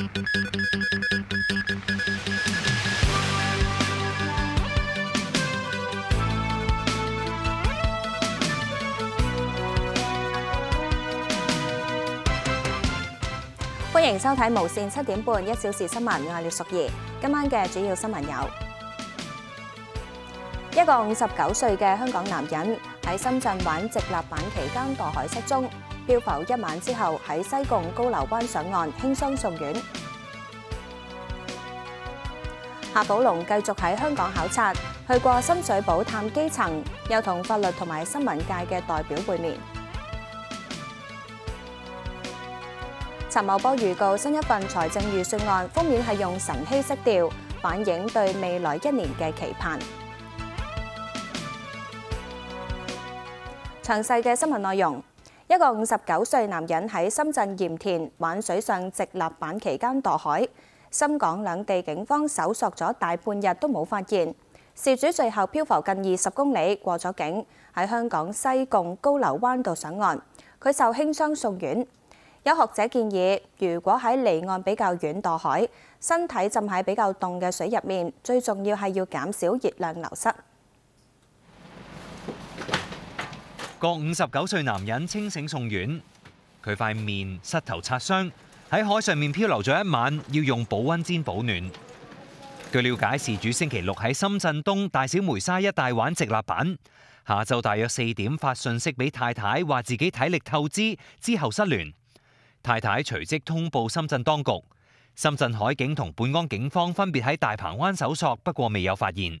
歡迎收睇無線七點半一小時新聞，我係廖淑儀。今晚嘅主要新聞有：一個五十九歲嘅香港男人喺深圳玩直立板期間墮海失蹤，漂浮一晚之後喺西貢高樓灣上岸，輕傷送院。夏寶龍繼續喺香港考察，去過深水埗探基層，又同法律同埋新聞界嘅代表會面。陳茂波預告新一份財政預算案封面係用晨曦色調，反映對未來一年嘅期盼。詳細嘅新聞內容：一個五十九歲男人喺深圳鹽田玩水上直立板期間墮海，深港兩地警方搜索咗大半日都冇發現，事主最後漂浮近二十公里過咗境，喺香港西貢高樓灣道上岸，佢受輕傷送院。有學者建議，如果喺離岸比較遠墮海，身體浸喺比較凍嘅水入面，最重要係要減少熱量流失。个五十九歲男人清醒送院，佢塊面、膝頭擦傷，喺海上面漂流咗一晚，要用保溫氈保暖。據了解，事主星期六喺深圳東大小梅沙一带玩直立板，下昼大約四點發信息俾太太，話自己體力透支，之後失聯。太太隨即通報深圳當局，深圳海警同本港警方分別喺大鵬灣搜索，不過未有發現。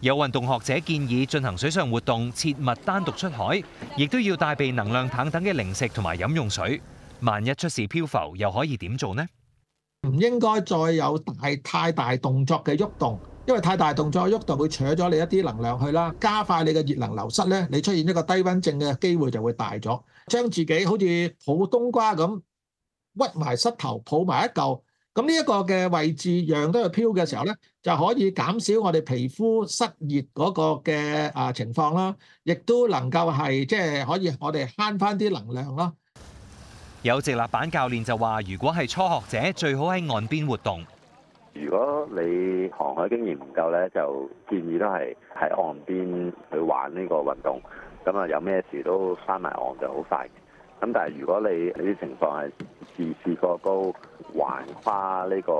有運動學者建議進行水上活動，切勿單獨出海，亦都要帶備能量棒等嘅零食同埋飲用水。萬一出事漂浮，又可以點做呢？唔應該再有大太大動作嘅喐動，因為太大動作喐動會扯咗你一啲能量去啦，加快你嘅熱能流失咧，你出現一個低溫症嘅機會就會大咗。將自己好似抱冬瓜咁屈埋膝頭抱埋一嚿，咁呢一個嘅位置讓都係漂嘅時候咧，就可以減少我哋皮膚濕熱嗰個嘅啊情況啦，亦都能夠係即係可以我哋慳翻啲能量咯。有直立板教練就話，如果係初學者，最好喺岸邊活動。如果你航海經驗唔夠咧，就建議都係喺岸邊去玩呢個運動。咁啊，有咩事都翻埋岸就好快。咁但係如果你呢啲情況係自視過高，橫跨呢個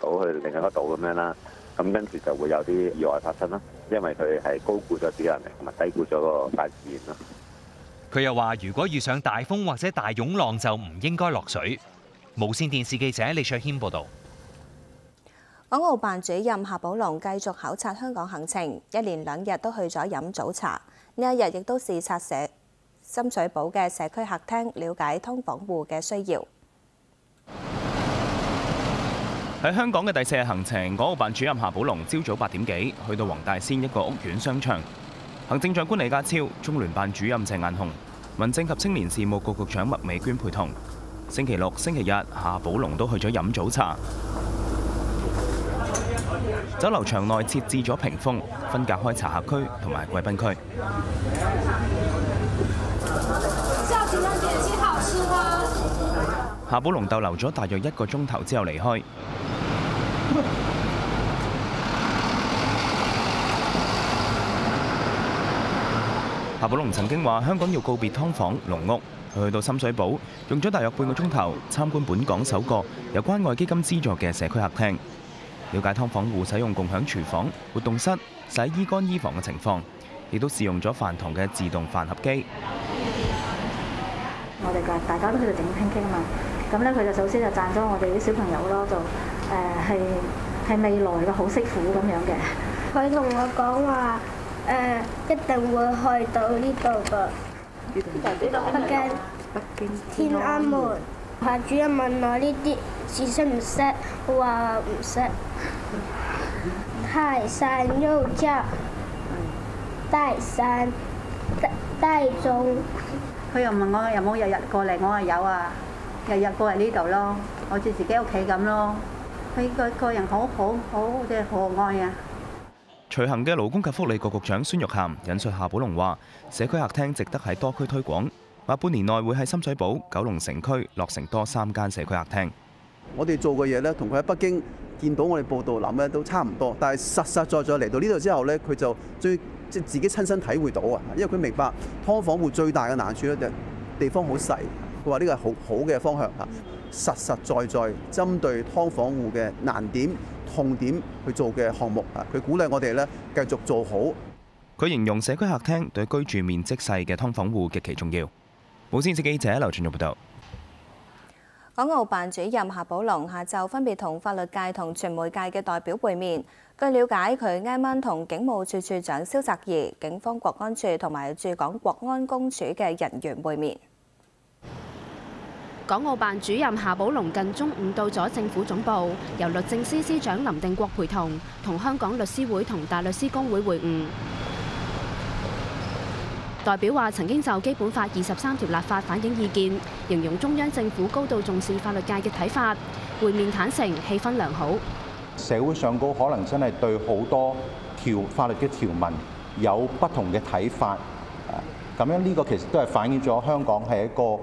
島去另一個島咁樣啦，咁跟住就會有啲意外發生啦。因為佢係高估咗自己能力，同埋低估咗個大自然啦。佢又話：如果遇上大風或者大湧浪，就唔應該落水。無線電視記者李卓軒報導。港澳辦主任夏寶龍繼續考察香港行程，一連兩日都去咗飲早茶。呢一日亦都視察社深水埗嘅社區客廳，了解通房戶嘅需要。喺香港嘅第四日行程，港澳辦主任夏寶龍朝早八點幾去到黃大仙一個屋苑商場。行政長官李家超、中聯辦主任鄭雁雄、民政及青年事務局局長麥美娟陪同。星期六、星期日，夏寶龍都去咗飲早茶。酒樓場內設置咗屏風，分隔開茶客區同埋貴賓區。夏寶龍逗留咗大約一個鐘頭之後離開。夏寶龍曾經話：香港要告別劏房、籠屋。佢去到深水埗，用咗大約半個鐘頭參觀本港首個由關愛基金資助嘅社區客廳。了解劏房戶使用共享廚房、活動室、洗衣乾衣房嘅情況，亦都試用咗飯堂嘅自動飯盒機。我哋嘅大家都喺度整傾傾啊嘛，咁咧佢就首先就讚咗我哋啲小朋友咯，就誒係係未來嘅好媳婦咁樣嘅。佢同我講話誒，一定會去到呢度噶。北京，北京，天安門。校主任問我呢啲。字識唔識？我話唔識。泰山又叫大山，大中。佢又問我有冇日日過嚟，我話有啊，日日過嚟呢度咯，好似自己屋企咁咯。佢個個人好好好即係可愛啊！隨行嘅勞工及福利局局長孫玉涵引述夏寶龍話：社區客廳值得喺多區推廣，話半年內會喺深水埗、九龍城區落成多三間社區客廳。我哋做嘅嘢咧，同佢喺北京見到我哋報道諗咧都差唔多，但係實實在在嚟到呢度之後咧，佢就最即係自己親身體會到啊！因為佢明白劏房戶最大嘅難處咧，就地方好細。佢話呢個係好好嘅方向啊！實實在在針對劏房戶嘅難點、痛點去做嘅項目啊！佢鼓勵我哋咧繼續做好。佢形容社區客廳對居住面積細嘅劏房戶極其重要。無線視記者劉俊玉報道。港澳辦主任夏寶龍下晝分別同法律界同傳媒界嘅代表會面。據了解，佢啱啱同警務處處長蕭澤頤、警方國安處同埋駐港國安公署嘅人員會面。港澳辦主任夏寶龍近中午到咗政府總部，由律政司司長林定國陪同，同香港律師會同大律師公會會晤。代表話曾經就基本法二十三條立法反映意見，形容中央政府高度重視法律界嘅睇法。會面坦誠，氣氛良好。社會上高可能真係對好多条法律嘅條文有不同嘅睇法，咁樣呢個其實都係反映咗香港係一個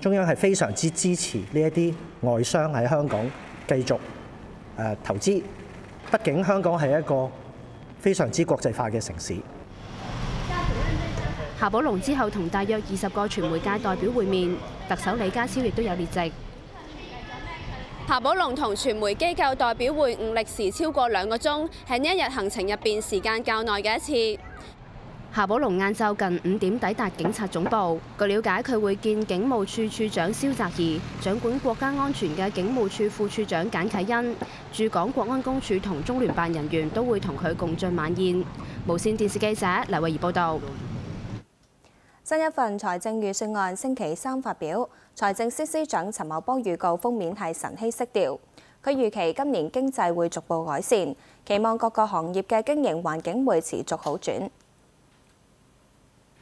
中央係非常之支持呢一啲外商喺香港繼續誒投資。畢竟香港係一個非常之國際化嘅城市。夏寶龍之後同大約二十個傳媒界代表會面，特首李家超亦都有列席。夏寶龍同傳媒機構代表會晤歷時超過兩個鐘，係呢一日行程入邊時間較耐嘅一次。夏寶龍晏晝近五點抵達警察總部，據了解佢會見警務處處長蕭澤頤、掌管國家安全嘅警務處副處長簡啟恩、駐港國安公署同中聯辦人員都會同佢共進晚宴。無線電視記者黎慧儀報道。新一份財政預算案星期三發表，財政司司長陳茂波預告封面係神氣色調。佢預期今年經濟會逐步改善，期望各個行業嘅經營環境會持續好轉。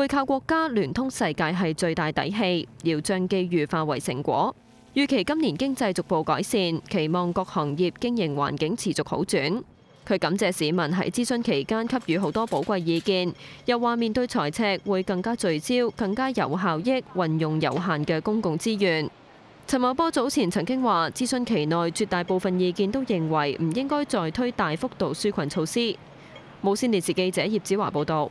背靠國家聯通世界係最大底氣，要將機遇化為成果。預期今年經濟逐步改善，期望各行業經營環境持續好轉。佢感謝市民喺諮詢期間給予好多寶貴意見，又話面對財赤會更加聚焦、更加有效益運用有限嘅公共資源。陳茂波早前曾經話，諮詢期內絕大部分意見都認為唔應該再推大幅度紓困措施。無線電視記者葉子華報導。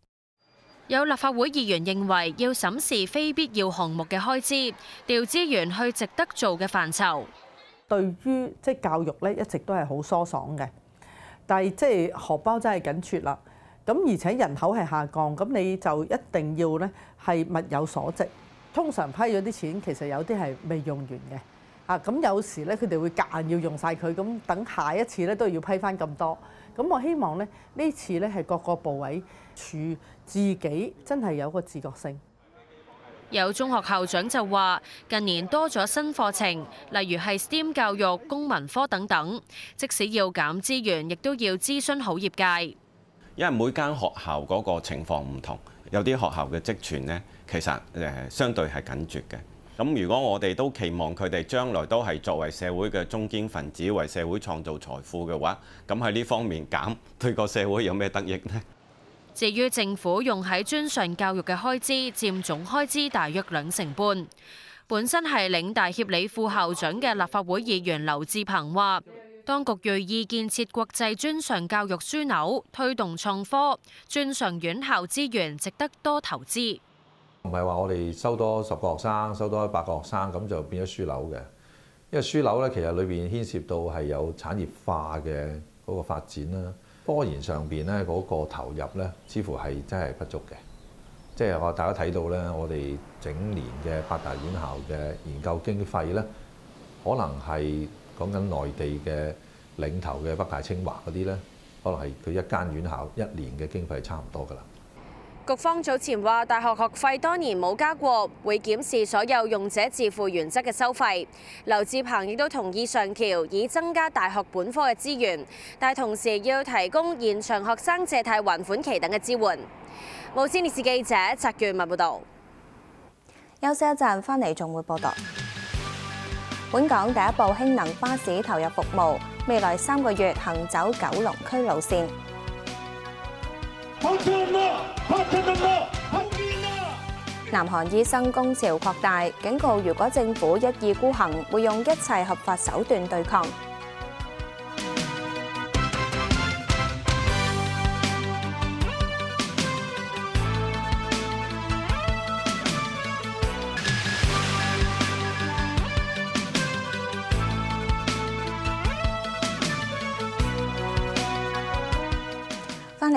有立法會議員認為要審視非必要項目嘅開支，調資源去值得做嘅範疇。對於即係教育咧，一直都係好疏爽嘅，但係即係荷包真係緊缺啦。咁而且人口係下降，咁你就一定要咧係物有所值。通常批咗啲錢，其實有啲係未用完嘅。啊，咁有時咧佢哋會夾硬要用晒佢，咁等下一次咧都要批翻咁多。咁我希望咧呢次咧係各個部委處自己真係有個自覺性。有中學校長就話：近年多咗新課程，例如係 STEM 教育、公民科等等，即使要減資源，亦都要諮詢好業界。因為每間學校嗰個情況唔同，有啲學校嘅職權呢，其實誒相對係緊缺嘅。咁如果我哋都期望佢哋將來都係作為社會嘅中堅分子，為社會創造財富嘅話，咁喺呢方面減，對個社會有咩得益呢？至於政府用喺專上教育嘅開支，佔總開支大約兩成半。本身係領大協理副校長嘅立法會議員劉志鵬話，當局銳意建設國際專上教育樞紐，推動創科，專上院校資源值得多投資。唔係話我哋收多十個學生，收多一百個學生，咁就變咗樞紐嘅。因為樞紐咧，其實裏邊牽涉到係有產業化嘅嗰個發展啦。科研上邊咧嗰個投入咧，似乎係真係不足嘅。即係我大家睇到咧，我哋整年嘅八大院校嘅研究經費咧，可能係講緊內地嘅領頭嘅北大清華嗰啲咧，可能係佢一間院校一年嘅經費差唔多㗎啦。局方早前話，大學學費多年冇加過，會檢視所有用者自付原則嘅收費。劉志鵬亦都同意上調，以增加大學本科嘅資源，但係同時要提供延長學生借貸還款期等嘅支援。無線電視記者翟月文報道。休息一陣，翻嚟仲會報道。本港第一部氫能巴士投入服務，未來三個月行走九龍區路線。南韓醫生工潮擴大，警告如果政府一意孤行，會用一切合法手段對抗。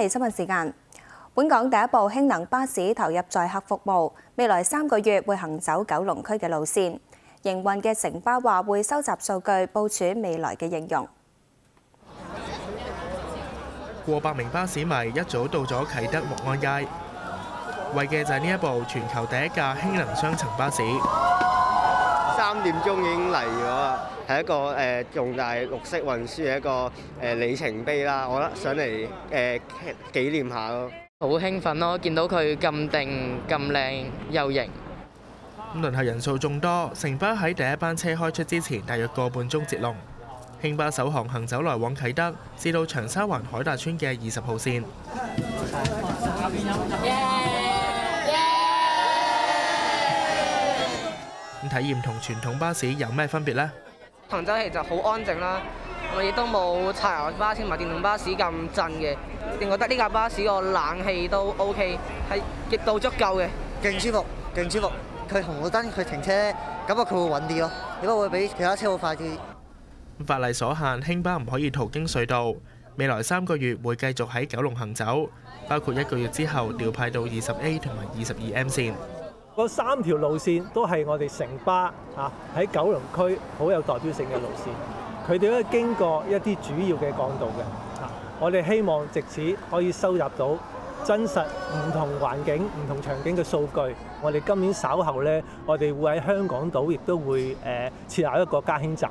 新聞時間。本港第一部氫能巴士投入載客服務，未來三個月會行走九龍區嘅路線。營運嘅城巴話會收集數據，部署未來嘅應用。過百名巴士迷一早到咗啟德木安街，為嘅就係呢一部全球第一架氫能雙層巴士。三點鐘已經嚟咗啦，係一個誒重大綠色運輸嘅一個誒里程碑啦。我覺得上嚟誒紀念下咯。好興奮咯！見到佢咁定、咁靚又型。咁輪候人數眾多，城巴喺第一班車開出之前，大約個半鐘截龍。輕巴首航行走來往啟德，至到長沙灣海達村嘅二十號線。體驗同傳統巴士有咩分別呢？行走其實好安靜啦，我亦都冇柴油巴士同埋電動巴士咁震嘅。我覺得呢架巴士個冷氣都 OK，係極度足夠嘅，勁舒服，勁舒服。佢紅綠燈佢停車，感覺佢會穩啲咯，應該會比其他車好快啲。法例所限，輕巴唔可以途經隧道。未來三個月會繼續喺九龍行走，包括一個月之後調派到二十 A 同埋二十二 M 線。嗰三條路線都係我哋城巴啊喺九龍區好有代表性嘅路線，佢哋都經過一啲主要嘅幹道嘅。我哋希望藉此可以收集到真實唔同環境、唔同場景嘅數據。我哋今年稍後呢，我哋會喺香港島亦都會誒設立一個加氫站。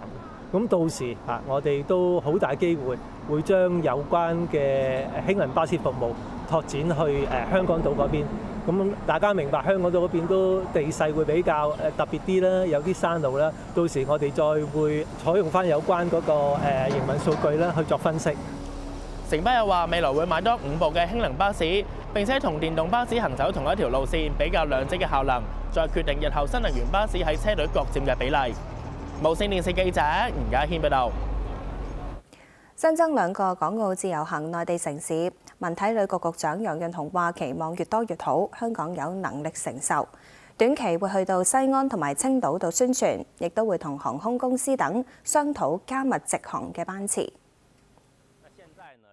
咁到時啊，我哋都好大機會會將有關嘅氫能巴士服務拓展去誒香港島嗰邊。咁大家明白香港島嗰邊都地勢會比較誒特別啲啦，有啲山路啦。到時我哋再會採用翻有關嗰個誒營運數據啦，去作分析。城巴又話未來會買多五部嘅氫能巴士，並且同電動巴士行走同一條路線，比較兩者嘅效能，再決定日後新能源巴士喺車隊各佔嘅比例。無線電視記者吳家軒報道。新增兩個港澳自由行內地城市，文体旅局局长杨润雄话：期望越多越好，香港有能力承受。短期会去到西安同埋青岛度宣传，亦都会同航空公司等商讨加密直航嘅班次。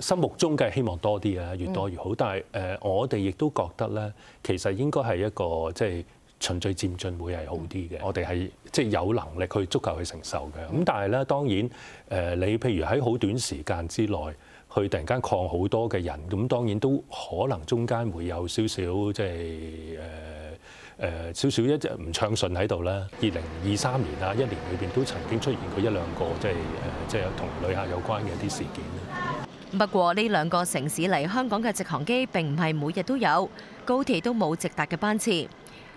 心目中嘅希望多啲啊，越多越好。但係誒，我哋亦都覺得咧，其實應該係一個即係循序漸進會係好啲嘅。我哋係即係有能力去足夠去承受嘅。咁但係咧，當然誒，你譬如喺好短時間之內去突然間擴好多嘅人，咁當然都可能中間會有少少即係誒誒少少一隻唔暢順喺度啦。二零二三年啊，一年裏邊都曾經出現過一兩個即係誒即係同旅客有關嘅一啲事件。不過呢兩個城市嚟香港嘅直航機並唔係每日都有，高鐵都冇直達嘅班次。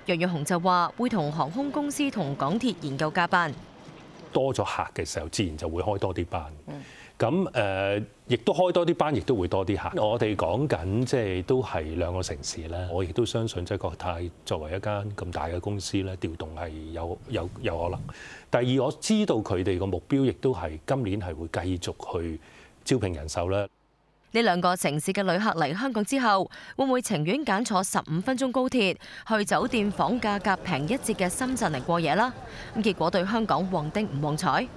楊潤雄就話會同航空公司同港鐵研究加班。多咗客嘅時候，自然就會開多啲班。咁誒、呃，亦都開多啲班，亦都會多啲客。我哋講緊即係都係兩個城市咧。我亦都相信即係國泰作為一間咁大嘅公司咧，調動係有有有可能。第二，我知道佢哋個目標亦都係今年係會繼續去招聘人手啦。呢兩個城市嘅旅客嚟香港之後，會唔會情願揀坐十五分鐘高鐵去酒店房價格平一截嘅深圳嚟過夜啦？咁結果對香港旺丁唔旺財。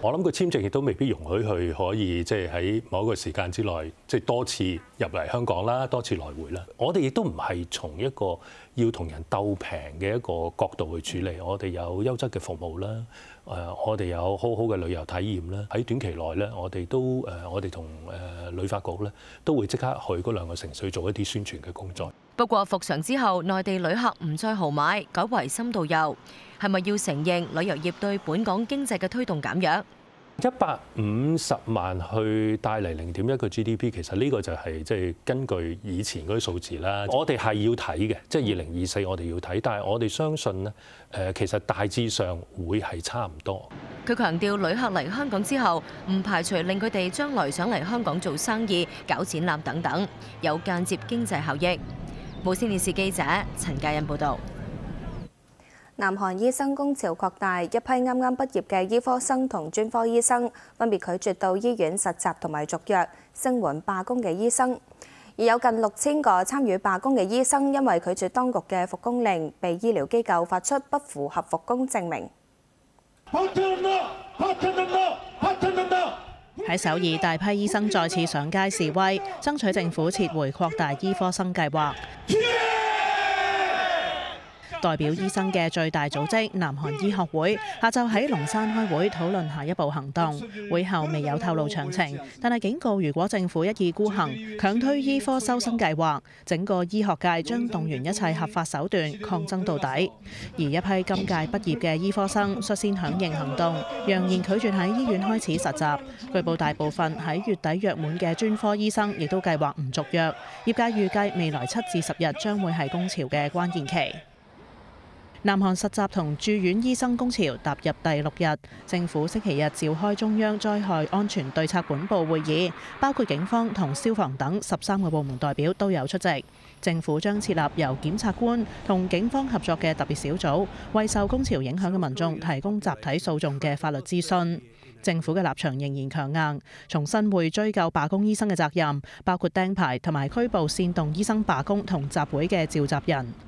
我諗個簽證亦都未必容許佢可以即係喺某一個時間之內，即係多次入嚟香港啦，多次來回啦。我哋亦都唔係從一個要同人鬥平嘅一個角度去處理。我哋有優質嘅服務啦，誒，我哋有好好嘅旅遊體驗啦。喺短期內咧，我哋都誒，我哋同誒旅發局咧都會即刻去嗰兩個城市做一啲宣傳嘅工作。不過復常之後，內地旅客唔再豪買，改為深度遊，係咪要承認旅遊業對本港經濟嘅推動減弱？一百五十萬去帶嚟零點一個 GDP，其實呢個就係即係根據以前嗰啲數字啦。我哋係要睇嘅，即係二零二四我哋要睇，但係我哋相信呢，誒其實大致上會係差唔多。佢強調旅客嚟香港之後，唔排除令佢哋將來想嚟香港做生意、搞展覽等等，有間接經濟效益。無線電視記者陳嘉欣報道。南韓醫生工潮擴大，一批啱啱畢業嘅醫科生同專科醫生分別拒絕到醫院實習同埋續約，聲援罷工嘅醫生。而有近六千個參與罷工嘅醫生，因為拒絕當局嘅復工令，被醫療機構發出不符合復工證明。喺首爾，大批醫生再次上街示威，爭取政府撤回擴大醫科生計劃。代表醫生嘅最大組織南韓醫學會下晝喺龍山開會討論下一步行動，會後未有透露詳情，但係警告如果政府一意孤行強推醫科收生計劃，整個醫學界將動員一切合法手段抗爭到底。而一批今屆畢業嘅醫科生率先響應行動，揚言拒絕喺醫院開始實習。據報大部分喺月底約滿嘅專科醫生亦都計劃唔續約。業界預計未來七至十日將會係工潮嘅關鍵期。南韓實習同住院醫生工潮踏入第六日，政府星期日召開中央災害安全對策本部會議，包括警方同消防等十三個部門代表都有出席。政府將設立由檢察官同警方合作嘅特別小組，為受工潮影響嘅民眾提供集體訴訟嘅法律諮詢。政府嘅立場仍然強硬，重新會追究罷工醫生嘅責任，包括釘牌同埋拘捕煽動醫生罷工同集會嘅召集人。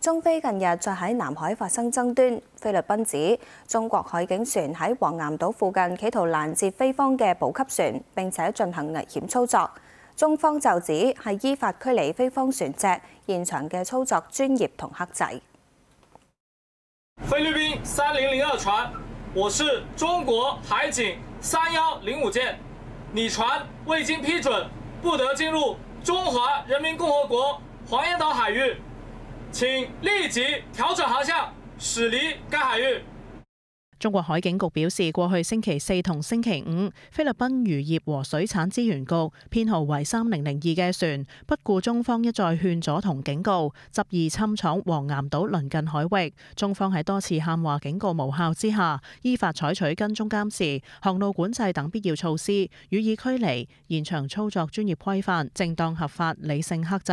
中菲近日再喺南海發生爭端，菲律賓指中國海警船喺黃岩島附近企圖攔截菲方嘅補給船，並且進行危險操作。中方就指係依法驅離菲方船隻，現場嘅操作專業同克制。菲律賓三零零二船，我是中國海警三幺零五艦，你船未經批准，不得進入中華人民共和國黃岩島海域，請立即調整航向，駛離該海域。中國海警局表示，過去星期四同星期五，菲律賓漁業和水產資源局編號為三零零二嘅船，不顧中方一再勸阻同警告，執意侵闖黃岩島鄰近海域。中方喺多次喊話警告無效之下，依法採取跟蹤監視、航路管制等必要措施，予以驅離。現場操作專業規範、正當合法、理性克制。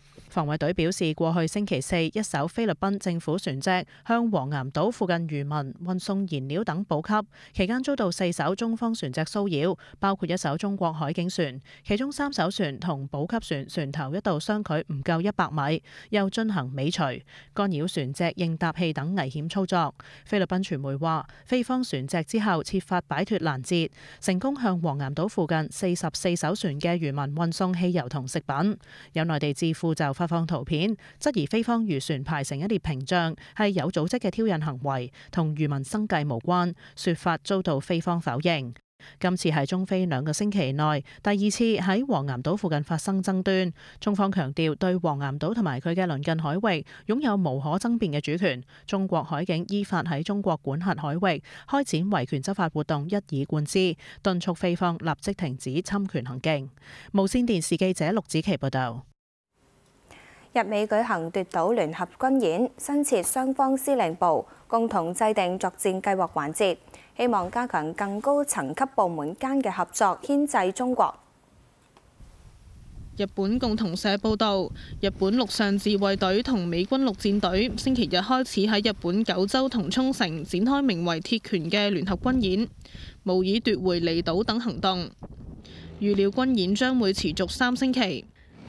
防衛隊表示，過去星期四，一艘菲律賓政府船隻向黃岩島附近漁民運送燃料等補給，期間遭到四艘中方船隻騷擾，包括一艘中國海警船，其中三艘船同補給船船頭一度相距唔夠一百米，又進行尾隨，干擾船隻應答器等危險操作。菲律賓傳媒話，菲方船隻之後設法擺脱攔截，成功向黃岩島附近四十四艘船嘅漁民運送汽油同食品。有內地智庫就發放圖片，質疑菲方漁船排成一列屏障係有組織嘅挑釁行為，同漁民生計無關，說法遭到菲方否認。今次系中菲兩個星期内第二次喺黃岩島附近發生爭端，中方強調對黃岩島同埋佢嘅鄰近海域擁有無可爭辯嘅主權，中國海警依法喺中國管轄海域開展維權執法活動一以貫之，敦促菲方立即停止侵權行徑。無線電視記者陸子琪報道。日美舉行奪島聯合軍演，新設雙方司令部，共同制定作戰計劃環節，希望加強更高層級部門間嘅合作，牽制中國。日本共同社報導，日本陸上自衛隊同美軍陸戰隊星期日開始喺日本九州同沖繩展開名為鐵拳嘅聯合軍演，模擬奪回離島等行動。預料軍演將會持續三星期。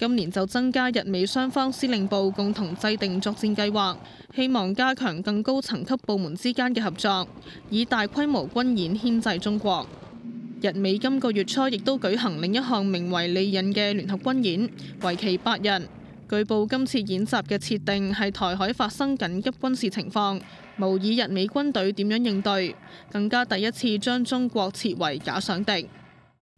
今年就增加日美雙方司令部共同制定作戰計劃，希望加強更高層級部門之間嘅合作，以大規模軍演牽制中國。日美今個月初亦都舉行另一項名為利刃嘅聯合軍演，為期八日。據報今次演習嘅設定係台海發生緊急軍事情況，模擬日美軍隊點樣應對，更加第一次將中國設為假想敵。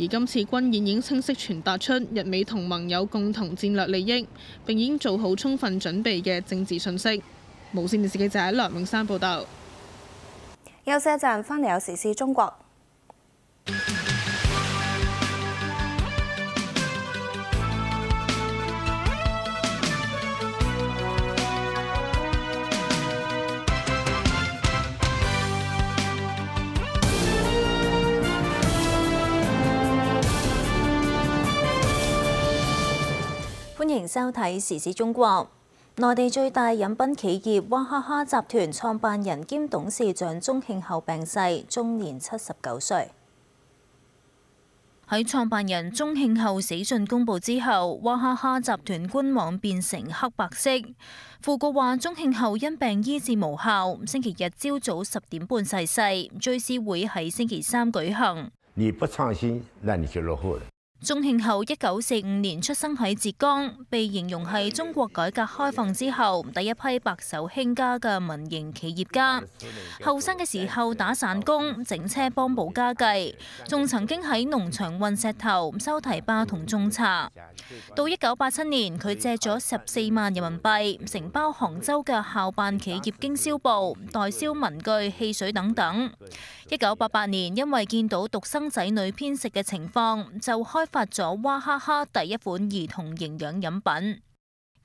而今次軍演已經清晰傳達出日美同盟有共同戰略利益，並已經做好充分準備嘅政治信息。無線電視記者梁永山報道。休息一陣，翻嚟有時事中國。迎收睇時事中國。內地最大飲品企業娃哈哈集團創辦人兼董事長宗慶後病逝，終年七十九歲。喺創辦人宗慶後死訊公佈之後，娃哈哈集團官網變成黑白色。訃告話宗慶後因病醫治無效，星期日朝早十點半逝世，追思會喺星期三舉行。你不創新，那你就落後了。鐘慶後一九四五年出生喺浙江，被形容係中國改革開放之後第一批白手興家嘅民營企業家。後生嘅時候打散工、整車幫補家计，仲曾經喺農場運石頭、收堤壩同種茶。到一九八七年，佢借咗十四萬人民幣，承包杭州嘅校辦企業經銷部，代銷文具、汽水等等。一九八八年，因為見到獨生仔女偏食嘅情況，就開發咗娃哈哈第一款兒童營養飲品。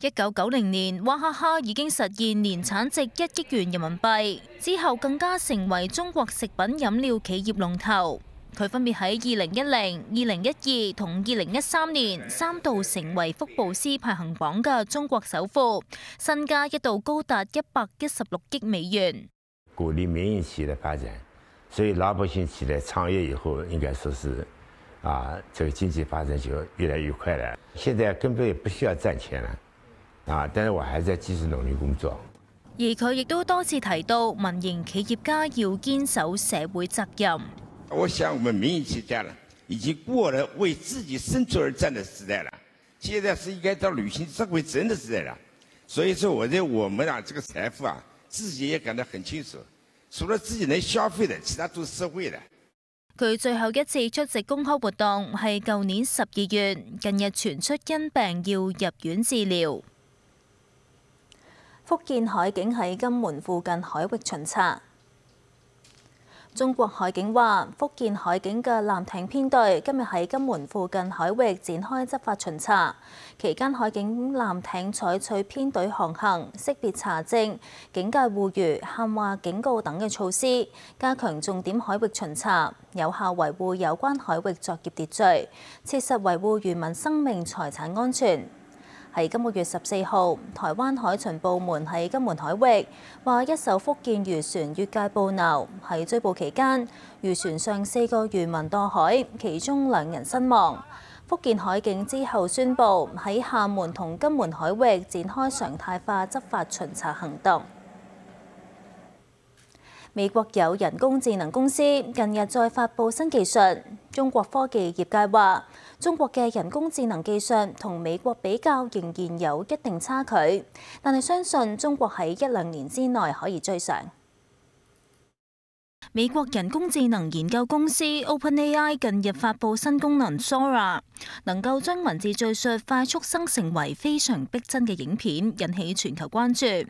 一九九零年，娃哈哈已經實現年產值一億元人民幣，之後更加成為中國食品飲料企業龍頭。佢分別喺二零一零、二零一二同二零一三年三度成為福布斯排行榜嘅中國首富，身家一度高達一百一十六億美元。鼓勵民營企業嘅發展，所以老百姓起來創業以後，應該說是啊，这个经济发展就越来越快了。现在根本也不需要赚钱了，啊，但是我还在继续努力工作。而佢亦都多次提到，民营企业家要坚守社会责任。我想，我们民营企业家呢，已经过了为自己生存而战的时代了，现在是应该到履行社会责任的时代了。所以说，我覺得我们啊，这个财富啊，自己也感到很清楚，除了自己能消费的，其他都是社会的。佢最後一次出席公開活動係舊年十二月，近日傳出因病要入院治療。福建海警喺金門附近海域巡查。中國海警話，福建海警嘅艦艇編隊今日喺金門附近海域展開執法巡查，期間海警艦艇採取編隊航行、識別查證、警戒護漁、喊話警告等嘅措施，加強重點海域巡查，有效維護有關海域作業秩序，切實維護漁民生命財產安全。喺今個月十四號，台灣海巡部門喺金門海域話一艘福建漁船越界捕撈，喺追捕期間，漁船上四個漁民墮海，其中兩人身亡。福建海警之後宣布喺廈門同金門海域展開常態化執法巡查行動。美國有人工智能公司近日再發布新技術，中國科技業界話，中國嘅人工智能技術同美國比較仍然有一定差距，但係相信中國喺一兩年之內可以追上。美國人工智能研究公司 OpenAI 近日發布新功能 Sora，能夠將文字敘述快速生成為非常逼真嘅影片，引起全球關注。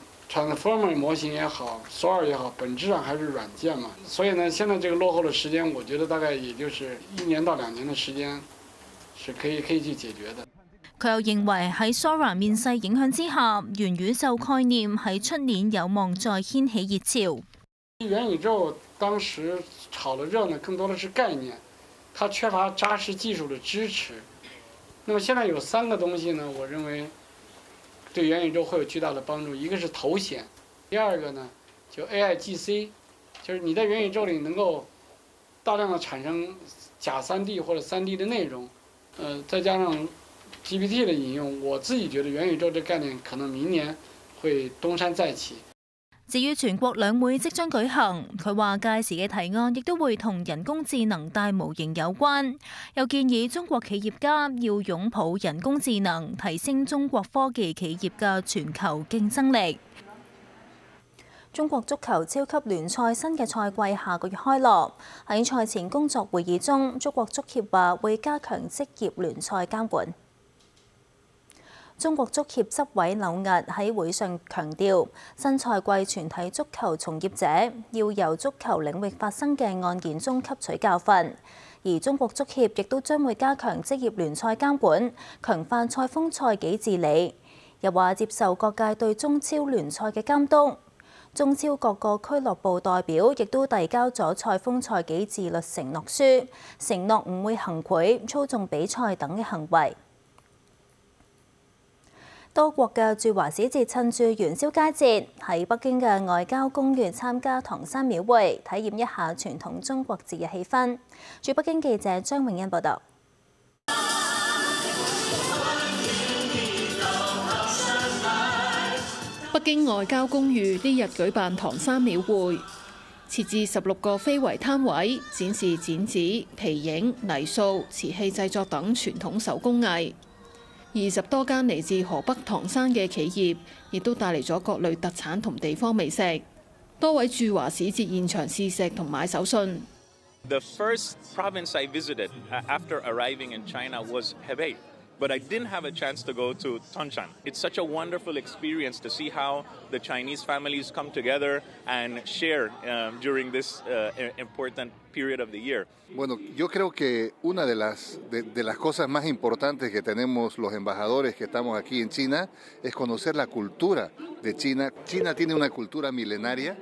Transformer 模型也好，Sora 也好，本质上还是软件嘛。所以呢，现在这个落后的时间，我觉得大概也就是一年到两年的时间，是可以可以去解决的。佢又認為喺 Sora 面世影響之下，元宇宙概念喺出年有望再掀起熱潮。元宇宙當時炒的熱呢，更多的是概念，它缺乏扎實技術的支持。那麼現在有三個東西呢，我認為。对元宇宙会有巨大的帮助，一个是头显，第二个呢就 AIGC，就是你在元宇宙里能够大量的产生假三 D 或者三 D 的内容，呃，再加上 GPT 的引用，我自己觉得元宇宙这概念可能明年会东山再起。至於全國兩會即將舉行，佢話屆時嘅提案亦都會同人工智能大模型有關，又建議中國企業家要擁抱人工智能，提升中國科技企業嘅全球競爭力。中國足球超級聯賽新嘅賽季下個月開落，喺賽前工作會議中，中國足協話會加強職業聯賽監管。中國足協執委柳屹喺會上強調，新賽季全體足球從業者要由足球領域發生嘅案件中吸取教訓，而中國足協亦都將會加強職業聯賽監管，強化賽風賽紀治理。又話接受各界對中超聯賽嘅監督，中超各個俱樂部代表亦都遞交咗賽風賽紀自律承諾書，承諾唔會行賄、操縱比賽等嘅行為。多國嘅駐華使節趁住元宵佳節喺北京嘅外交公園參加唐山廟會，體驗一下傳統中國節日氣氛。駐北京記者張永欣報道。北京外交公寓呢日舉辦唐山廟會，設置十六個非遺攤位，展示剪紙、皮影、泥塑、瓷器製作等傳統手工藝。二十多间嚟自河北唐山嘅企业，亦都带嚟咗各类特产同地方美食。多位驻华使节现场试食同买手信。The first province I visited after arriving in China was Hebei, but I didn't have a chance to go to Tanshan. It's such a wonderful experience to see how the Chinese families come together and share um, during this uh, important period of the year. Bueno, yo creo que una de las, de, de las cosas más importantes que tenemos los embajadores que estamos aquí en China es conocer la cultura de China. China tiene una cultura milenaria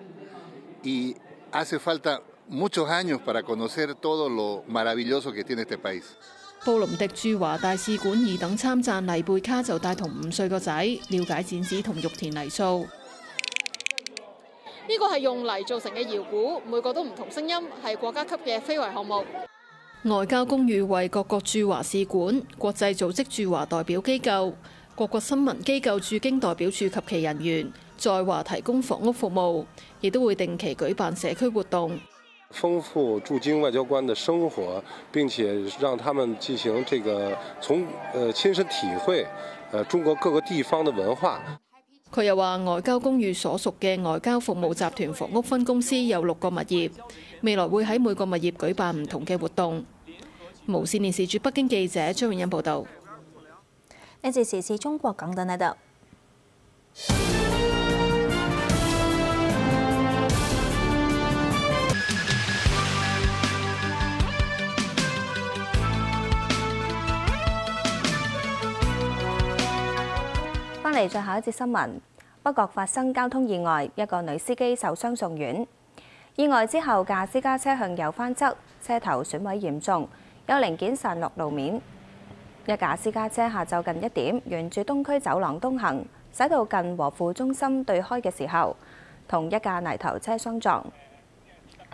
y hace falta muchos años para conocer todo lo maravilloso que tiene este país. 布隆迪駐華大使館二等參贊黎貝卡就帶同五歲個仔了解剪紙同玉田泥塑。呢個係用泥做成嘅搖鼓，每個都唔同聲音，係國家級嘅非遺項目。外交公寓為各國駐華使館、國際組織駐華代表機構、各國新聞機構駐京代表處及其人員在華提供房屋服務，亦都會定期舉辦社區活動。豐富驻京外交官的生活，并且让他们进行这个从呃亲身体会呃中國各個地方的文化。佢又話：外交公寓所屬嘅外交服務集團房屋分公司有六個物業，未來會喺每個物業舉辦唔同嘅活動。無線電視駐北京記者張永欣報道。呢節時事中國講到呢度。翻嚟最後一節新聞，北角發生交通意外，一個女司機受傷送院。意外之後，駕私家車向右翻側，車頭損毀嚴重，有零件散落路面。一架私家車下晝近一點，沿住東區走廊東行，駛到近和富中心對開嘅時候，同一架泥頭車相撞。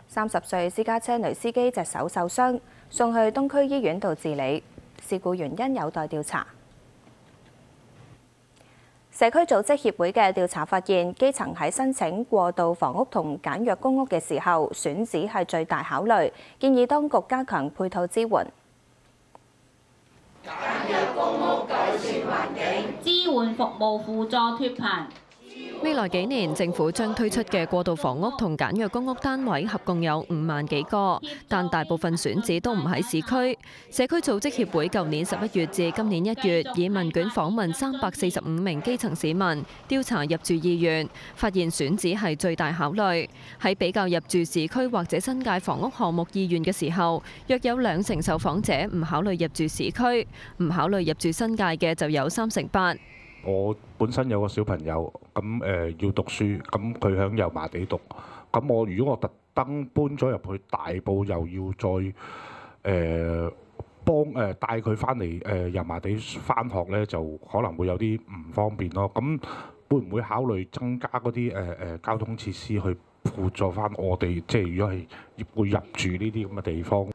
三十歲私家車女司機隻手受傷，送去東區醫院度治理，事故原因有待調查。社區組織協會嘅調查發現，基層喺申請過渡房屋同簡約公屋嘅時候，選址係最大考慮，建議當局加強配套支援。簡約公屋改善環境，支援服務輔助脫貧。未來幾年，政府將推出嘅過渡房屋同簡約公屋單位合共有五萬幾個，但大部分選址都唔喺市區。社區組織協會舊年十一月至今年一月，以問卷訪問三百四十五名基層市民，調查入住意願，發現選址係最大考慮。喺比較入住市區或者新界房屋項目意願嘅時候，約有兩成受訪者唔考慮入住市區，唔考慮入住新界嘅就有三成八。我本身有個小朋友，咁誒、要讀書，咁佢喺油麻地讀，咁我如果我特登搬咗入去大埔，又要再誒、呃、幫誒、帶佢翻嚟誒油麻地翻學咧，就可能會有啲唔方便咯。咁會唔會考慮增加嗰啲誒誒交通設施去輔助翻我哋？即係如果係會入住呢啲咁嘅地方？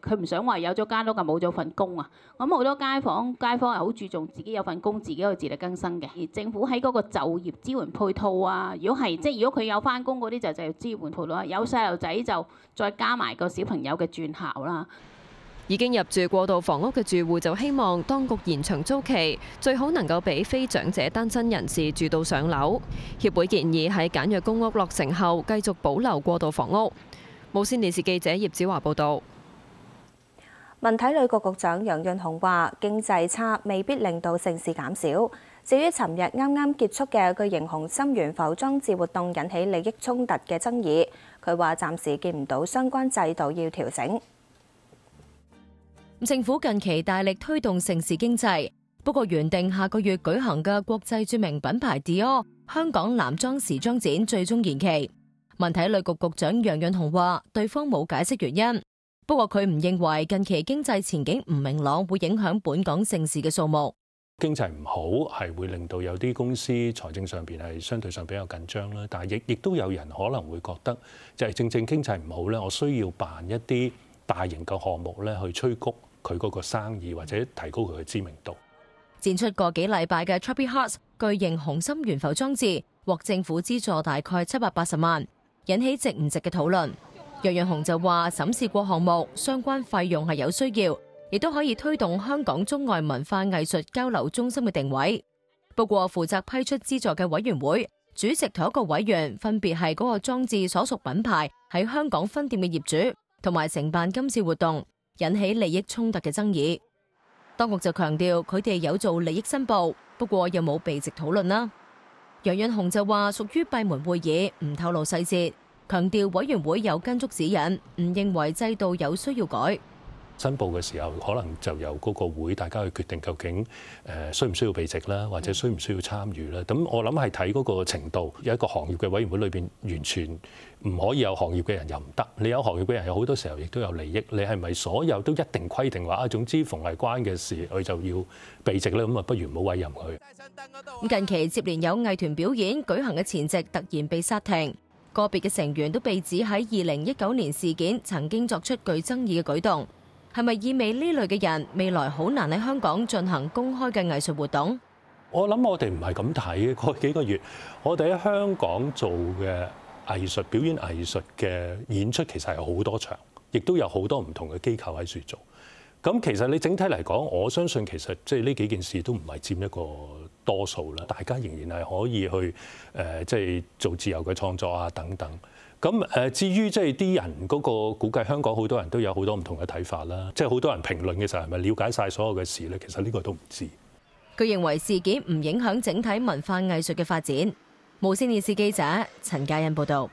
佢唔想話有咗間屋就冇咗份工啊！咁好多街坊街坊係好注重自己有份工，自己去自力更生嘅。而政府喺嗰個就業支援配套啊，如果係即係如果佢有翻工嗰啲就就係支援配套啦。有細路仔就再加埋個小朋友嘅轉校啦。已經入住過渡房屋嘅住戶就希望當局延長租期，最好能夠俾非長者單身人士住到上樓。協會建議喺簡約公屋落成後繼續保留過渡房屋。無線電視記者葉子華報導。文体旅局局長楊潤雄話：經濟差未必令到盛事減少。至於尋日啱啱結束嘅巨型紅心懸浮裝置活動引起利益衝突嘅爭議，佢話暫時見唔到相關制度要調整。政府近期大力推動城市經濟，不過原定下個月舉行嘅國際著名品牌 Dior 香港男裝時裝展最終延期。文体旅局局長楊潤雄話：對方冇解釋原因，不過佢唔認為近期經濟前景唔明朗會影響本港盛事嘅數目。經濟唔好係會令到有啲公司財政上邊係相對上比較緊張啦，但係亦亦都有人可能會覺得就係正正經濟唔好咧，我需要辦一啲大型嘅項目咧去催谷佢嗰個生意或者提高佢嘅知名度。展出個幾禮拜嘅 Chubby Hearts 巨型紅心懸浮裝置獲政府資助大概七百八十萬，引起值唔值嘅討論。楊潤雄就話審視過項目，相關費用係有需要，亦都可以推動香港中外文化藝術交流中心嘅定位。不過負責批出資助嘅委員會主席同一個委員分別係嗰個裝置所屬品牌喺香港分店嘅業主，同埋承辦今次活動，引起利益衝突嘅爭議。當局就強調佢哋有做利益申報，不過又冇被直討論啦。楊潤雄就話屬於閉門會議，唔透露細節，強調委員會有跟足指引，唔認為制度有需要改。申報嘅時候，可能就由嗰個會大家去決定究竟誒需唔需要避席啦，或者需唔需要參與啦。咁我諗係睇嗰個程度。有一個行業嘅委員會裏邊，完全唔可以有行業嘅人又唔得。你有行業嘅人，有好多時候亦都有利益。你係咪所有都一定規定話啊？總之逢係關嘅事，佢就要避席咧？咁啊，不如唔好委任佢。咁近期接連有藝團表演舉行嘅前夕，突然被殺停，個別嘅成員都被指喺二零一九年事件曾經作出具爭議嘅舉動。係咪意味呢類嘅人未來好難喺香港進行公開嘅藝術活動？我諗我哋唔係咁睇嘅。過幾個月，我哋喺香港做嘅藝術表演藝術嘅演出，其實係好多場，亦都有好多唔同嘅機構喺處做。咁其實你整體嚟講，我相信其實即係呢幾件事都唔係佔一個多數啦。大家仍然係可以去誒，即係做自由嘅創作啊等等。咁誒，至於即係啲人嗰個估計，香港好多人都有好多唔同嘅睇法啦。即係好多人評論嘅時候，係咪了解晒所有嘅事咧？其實呢個都唔知。佢認為事件唔影響整體文化藝術嘅發展。無線電視記者陳嘉欣報道。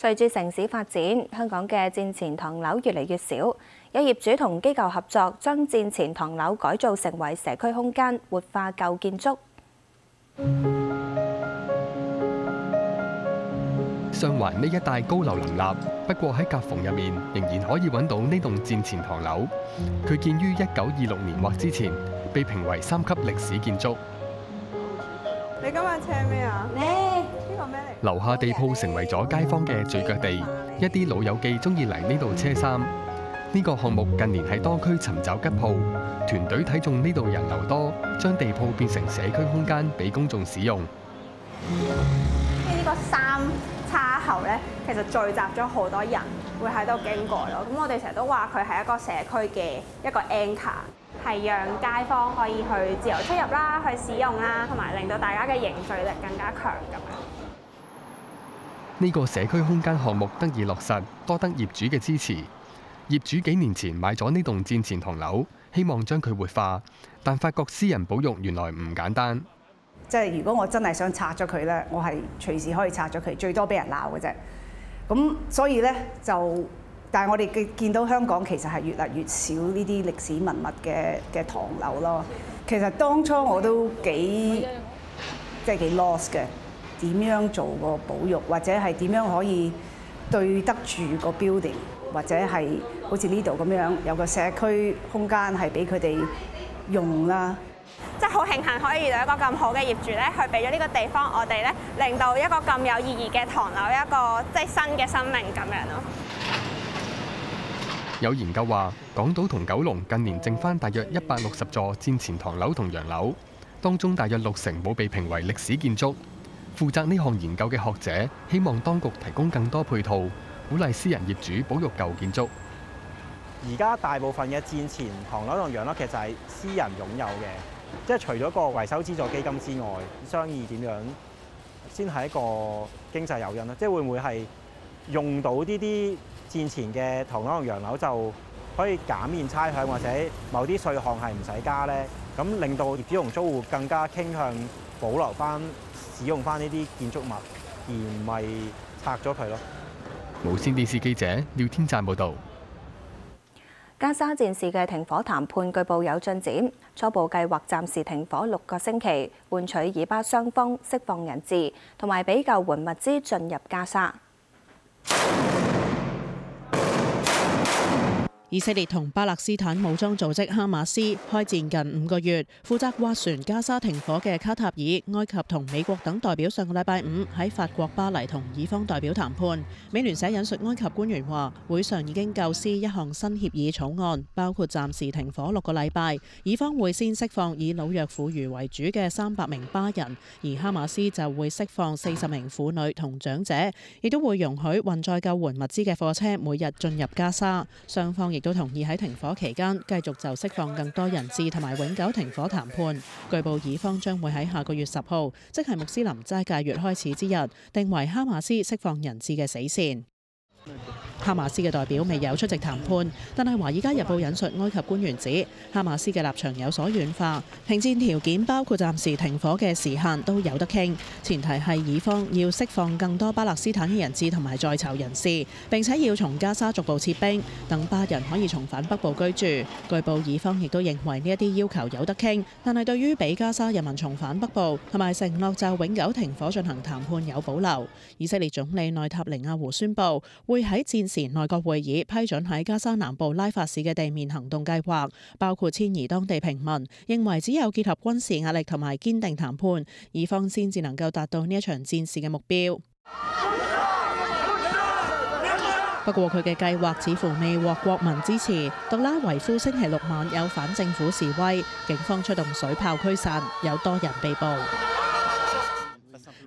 隨住城市發展，香港嘅戰前唐樓越嚟越少，有業主同機構合作，將戰前唐樓改造成為社區空間，活化舊建築。上環呢一帶高樓林立，不過喺夾縫入面仍然可以揾到呢棟戰前唐樓。佢建於一九二六年或之前，被評為三級歷史建築。你今日車咩啊？呢個咩嚟？樓下地鋪成為咗街坊嘅聚腳地，一啲老友記中意嚟呢度車衫。呢個項目近年喺多區尋找吉鋪，團隊睇中呢度人流多，將地鋪變成社區空間俾公眾使用。呢個三叉口咧，其實聚集咗好多人會喺度經過咯。咁我哋成日都話佢係一個社區嘅一個 anchor，係讓街坊可以去自由出入啦，去使用啦，同埋令到大家嘅凝聚力更加強咁樣。呢個社區空間項目得以落實，多得業主嘅支持。業主幾年前買咗呢棟戰前唐樓，希望將佢活化，但發覺私人保育原來唔簡單。即係如果我真係想拆咗佢咧，我係隨時可以拆咗佢，最多俾人鬧嘅啫。咁所以咧就，但係我哋見見到香港其實係越嚟越少呢啲歷史文物嘅嘅唐樓咯。其實當初我都幾即係幾 lost 嘅，點樣做個保育，或者係點樣可以對得住個 building，或者係好似呢度咁樣有個社區空間係俾佢哋用啦。即係好慶幸可以遇到一個咁好嘅業主咧，去俾咗呢個地方我哋咧，令到一個咁有意義嘅唐樓一個即係新嘅生命咁樣咯。有研究話，港島同九龍近年剩翻大約一百六十座戰前唐樓同洋樓，當中大約六成冇被評為歷史建築。負責呢項研究嘅學者希望當局提供更多配套，鼓勵私人業主保育舊建築。而家大部分嘅戰前唐樓同洋樓其實係私人擁有嘅。即係除咗個維修資助基金之外，商議點樣先係一個經濟誘因咧？即係會唔會係用到呢啲戰前嘅唐樓同洋樓就可以減免差餉，或者某啲稅項係唔使加咧？咁令到業主同租戶更加傾向保留翻、使用翻呢啲建築物，而唔係拆咗佢咯。无线电视记者廖天赞报道。加沙戰事嘅停火談判據報有進展，初步計劃暫時停火六個星期，換取以巴雙方釋放人質同埋俾救援物資進入加沙。以色列同巴勒斯坦武装組織哈馬斯開戰近五個月，負責斡旋加沙停火嘅卡塔爾、埃及同美國等代表上個禮拜五喺法國巴黎同以方代表談判。美聯社引述埃及官員話，會上已經構思一項新協議草案，包括暫時停火六個禮拜，以方會先釋放以老弱婦孺為主嘅三百名巴人，而哈馬斯就會釋放四十名婦女同長者，亦都會容許運載救援物資嘅貨車每日進入加沙。双方亦亦都同意喺停火期間繼續就釋放更多人質同埋永久停火談判。據報以方將會喺下個月十號，即係穆斯林齋戒月開始之日，定為哈馬斯釋放人質嘅死線。哈馬斯嘅代表未有出席談判，但係《華爾街日報》引述埃及官員指，哈馬斯嘅立場有所軟化，停戰條件包括暫時停火嘅時限都有得傾，前提係以方要釋放更多巴勒斯坦嘅人質同埋在囚人士，並且要從加沙逐步撤兵，等巴人可以重返北部居住。據報以方亦都認為呢一啲要求有得傾，但係對於俾加沙人民重返北部同埋承諾就永久停火進行談判有保留。以色列總理內塔尼亞胡宣布會喺戰前內閣會議批准喺加沙南部拉法市嘅地面行動計劃，包括遷移當地平民。認為只有結合軍事壓力同埋堅定談判，以方先至能夠達到呢一場戰事嘅目標。不過佢嘅計劃似乎未獲國民支持。特拉維夫星期六晚有反政府示威，警方出動水炮驅散，有多人被捕。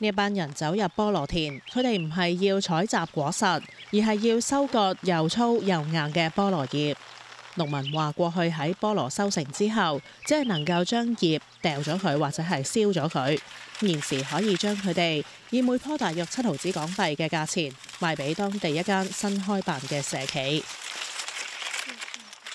呢班人走入菠蘿田，佢哋唔系要采集果实，而系要收割又粗又硬嘅菠萝叶。农民话过去喺菠萝收成之后，只系能够将叶掉咗佢，或者系烧咗佢。现时可以将佢哋以每棵大约七毫子港币嘅价钱卖俾当地一间新开办嘅社企。